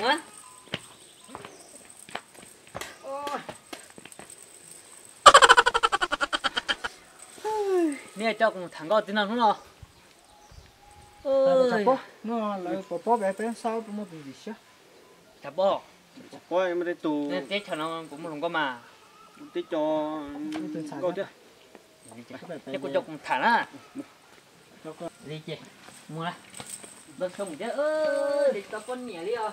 hả nè cho cùng thằng con tin nào không ơi bố nó lại bố bố bé bé sao bố bị gì chứ. Chả bò có em đây tù. Nên tết cho nó cũng không có mà. Tí cho con chứ. Cái cô cho cùng thằng á đi chị mua ra bên không chứ. Ơi đi cho con nhẹ đi à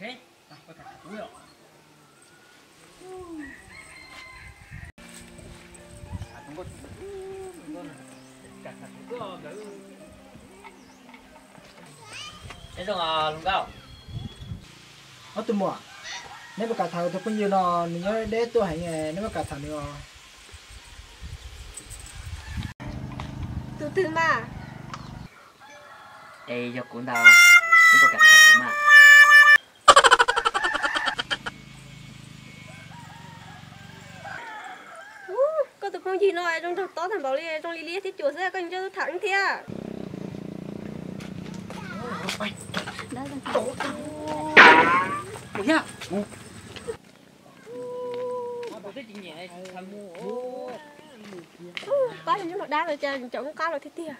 làm thế. Có cả túi rồi không có cả cả túi rồi thế rồi à lùng cao ở tụi mùa nếu mà cả thằng tôi cũng như nó nhớ để tôi hay nghe nếu mà cả thằng nữa từ từ mà. Đây cho cuốn tao có con gì nói trong trong to thằng bảo li trong li li thì chuột ra con cho thẳng thế à Ủa mua Ú, có những nó đá rồi chơi chồng có rồi thế tia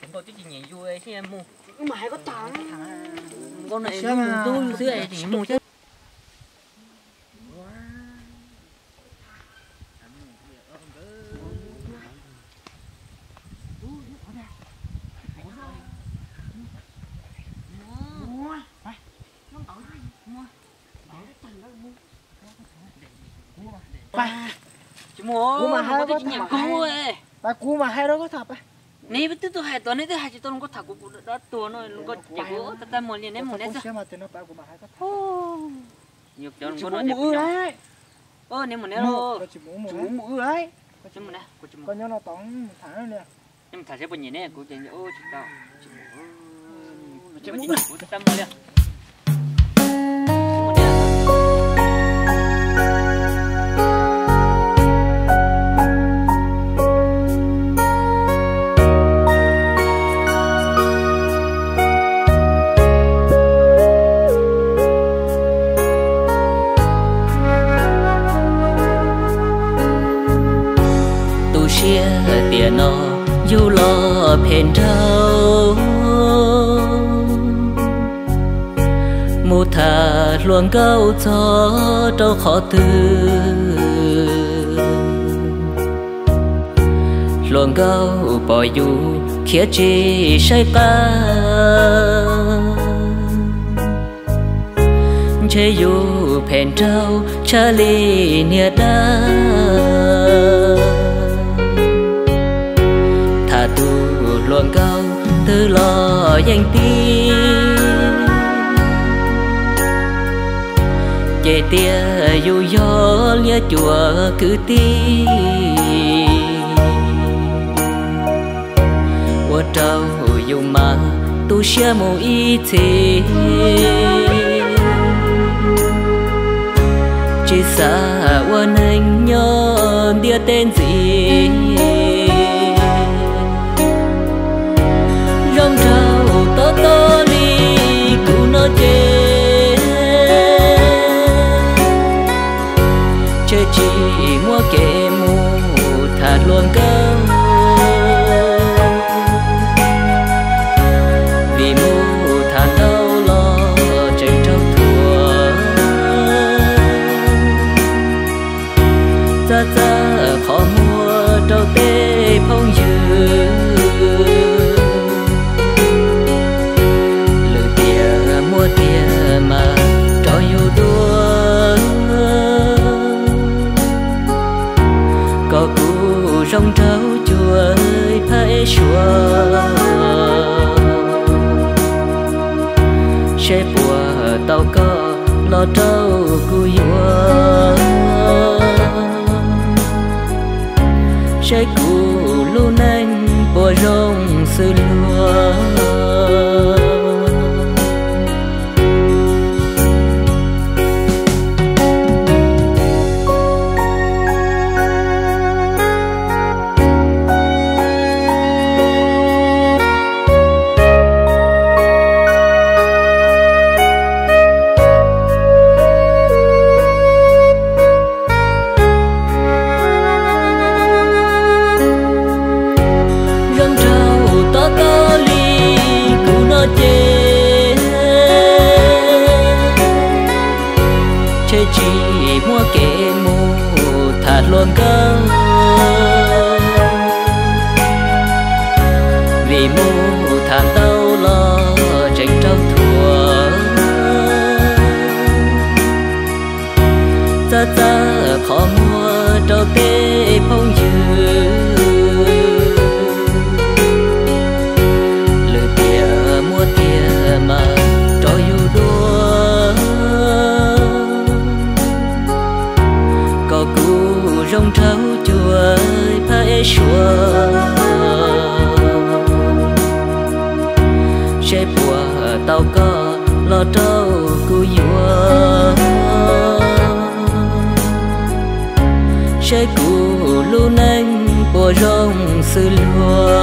Chúng tôi chuyện nhẹ vui chứ em mua mà hay có thằng Con này tôi xưa ấy thì mua chứ mua mà hai có có nhẹ thằng cô hai. ấy bà cú mà hay đó có thật á Này bây tôi hai tuần tôi hai chỉ tôi không có thằng của đó tua nó có chỉ có ta ta mua liền em mua đấy sao? mà tụi nó bà cú mà hay có thật nhiều nó chú có nói mũ đẹp đấy ơ nếu mà nếu Mua, lo có chú mũ đấy nếu nè cô chỉ con nhớ nó tống tháng nữa nè. Mà thằng sẽ bên nhìn nè cô chỉ ô chỉ tao chú muốn nhìn cô tâm mua liền xia tiền nó dù lo phèn trâu mù thà luồng câu cho trâu khó tư. Luồng câu bỏ dù khía chi say ca chế dù phèn trâu cha li nia đa thà tu luôn câu tư lo danh tiếng. Chê tia dù gió lia chùa cứ ti của trâu dù mà tu xia mù y thế chỉ xa quên anh nhớ địa tên gì. Chế bùa tao có lo trâu cù yua chế cù lu nanh bùa rong luôn cơ vì mu thả tao lo tranh trâu thua ta ta khó mua trâu tê phải bùa tao có lo trâu cú yua sẽ cú lu nanh bùa rong sư lúa